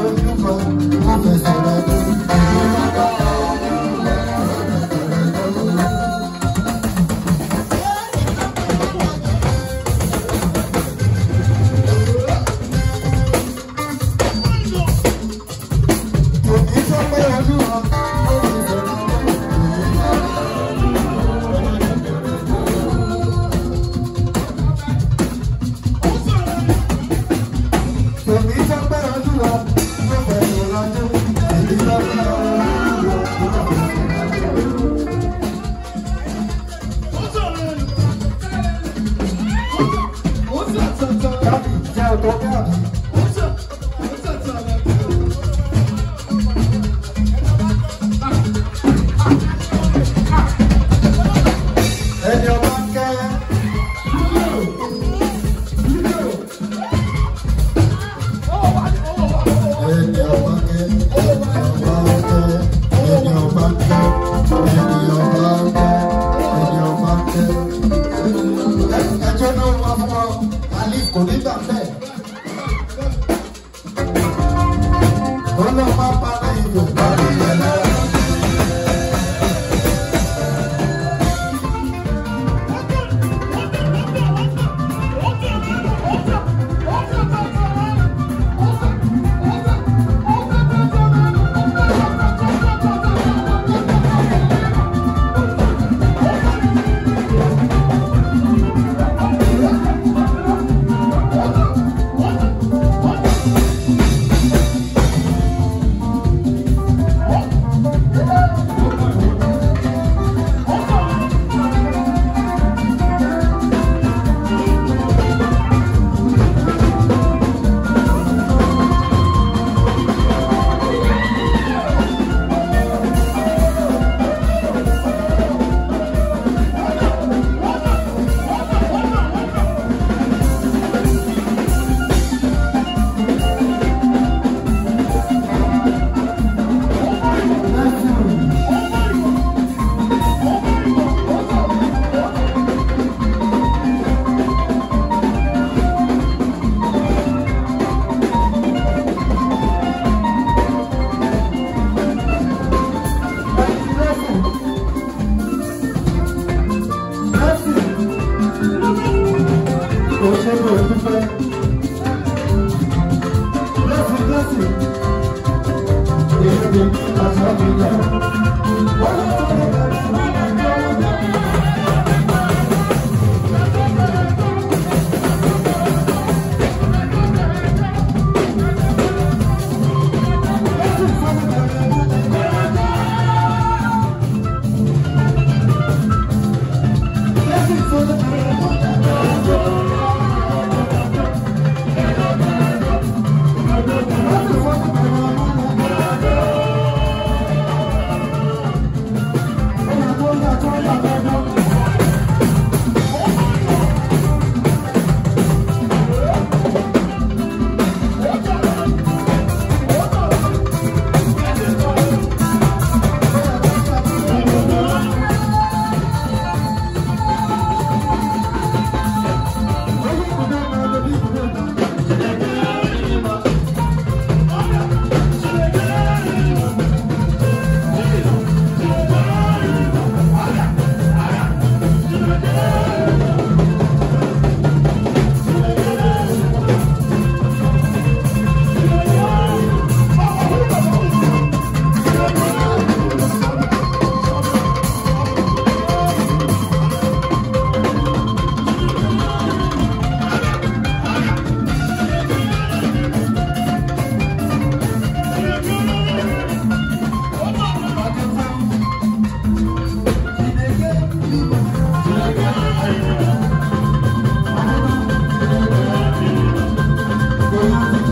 to you. Obrigado. ṣẹ́gun òkúpẹ́ lọ́sibọ́sì èmi àṣà mi lọ. Thank you.